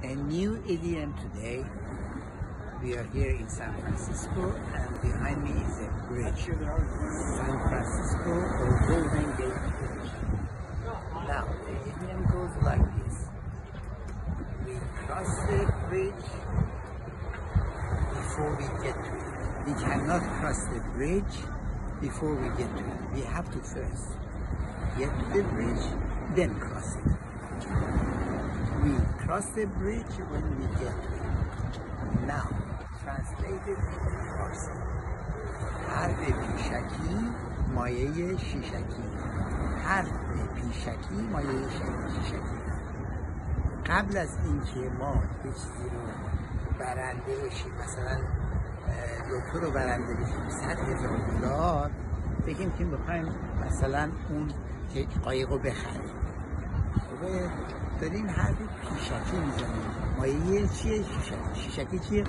A new idiom today. We are here in San Francisco, and behind me is a bridge. San Francisco or Golden Gate Bridge. Now, the idiom goes like this. We cross the bridge before we get to it. We cannot cross the bridge before we get to it. We have to first get to the bridge, then cross it. Cross the bridge when we get. Now, translated Farsi. حرف پیشکی مایه شیشکی حرف پیشکی مایه شیشکی قبل از اینکه ما یه چیزی رو برنده بشیم مثلا لوتو رو برنده بشیم صد هزار دلار بگیم که می‌خوایم مثلا اون قایق رو بخریم داریم حرف پیشکی می‌زنیم. مایه چیه؟ شیشکی چیه؟